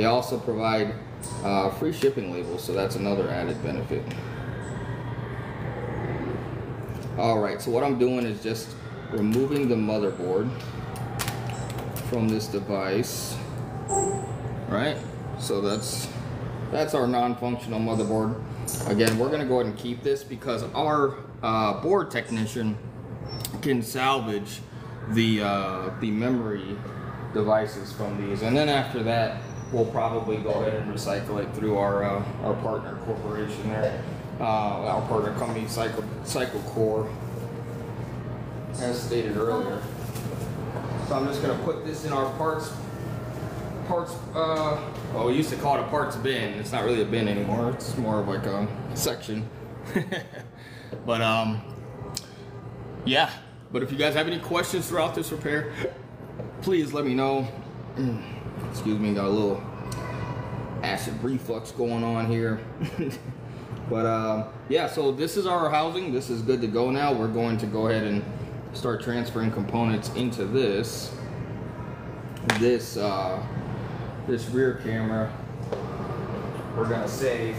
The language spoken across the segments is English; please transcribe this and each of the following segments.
They also provide uh, free shipping labels, so that's another added benefit. Alright, so what I'm doing is just removing the motherboard from this device. Right? So that's that's our non-functional motherboard. Again, we're gonna go ahead and keep this because our uh, board technician can salvage the uh, the memory devices from these, and then after that, we'll probably go ahead and recycle it through our uh, our partner corporation there, uh, our partner company, Cycle Cycle Core, as stated earlier. So I'm just gonna put this in our parts parts. Uh, well, we used to call it a parts bin. It's not really a bin anymore. It's more of like a section. but um, yeah. But if you guys have any questions throughout this repair, please let me know. Excuse me, got a little acid reflux going on here. but um, yeah, so this is our housing. This is good to go now. We're going to go ahead and start transferring components into this. This uh, this rear camera. We're gonna save.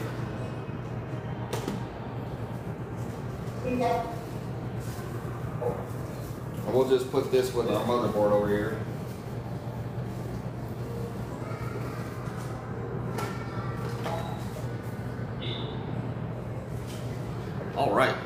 We'll just put this with our motherboard over here. All right.